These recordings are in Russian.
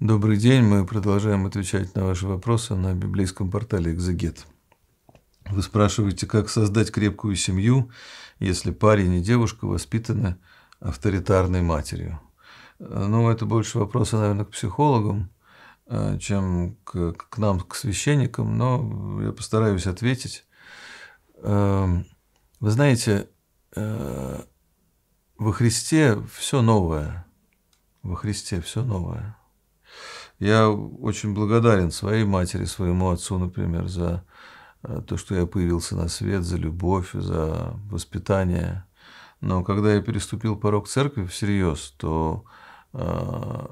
Добрый день. Мы продолжаем отвечать на ваши вопросы на библейском портале «Экзегет». Вы спрашиваете, как создать крепкую семью, если парень и девушка воспитаны авторитарной матерью. Ну, это больше вопросы, наверное, к психологам, э, чем к, к нам, к священникам, но я постараюсь ответить. Эм, вы знаете, э, во Христе все новое. Во Христе все новое. Я очень благодарен своей матери, своему отцу, например, за э, то, что я появился на свет, за любовь, за воспитание. Но когда я переступил порог церкви всерьез, то э,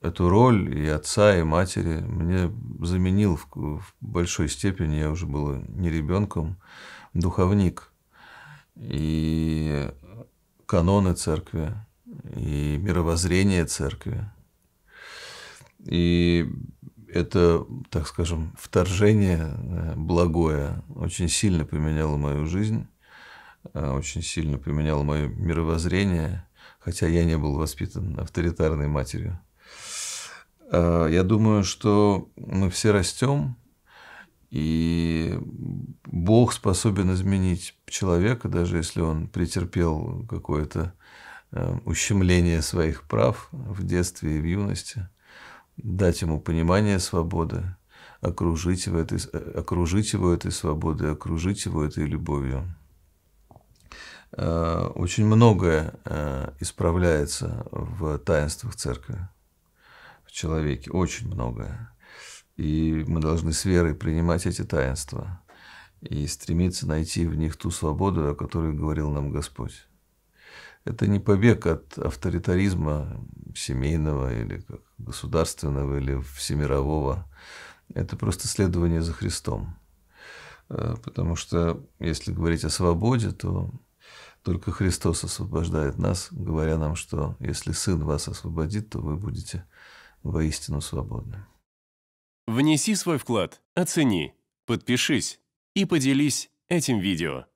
эту роль и отца, и матери мне заменил в, в большой степени, я уже был не ребенком, духовник. И каноны церкви, и мировоззрение церкви. И это, так скажем, вторжение э, благое очень сильно поменяло мою жизнь, э, очень сильно поменяло мое мировоззрение, хотя я не был воспитан авторитарной матерью. Э, я думаю, что мы все растем, и Бог способен изменить человека, даже если он претерпел какое-то ущемление своих прав в детстве и в юности – дать ему понимание свободы, окружить его этой, окружить его этой свободой, окружить его этой любовью. Э, очень многое э, исправляется в таинствах церкви, в человеке, очень многое. И мы должны с верой принимать эти таинства и стремиться найти в них ту свободу, о которой говорил нам Господь. Это не побег от авторитаризма семейного или государственного или всемирового. Это просто следование за Христом. Э, потому что если говорить о свободе, то только Христос освобождает нас, говоря нам, что если Сын вас освободит, то вы будете воистину свободны. Внеси свой вклад, оцени, подпишись и поделись этим видео.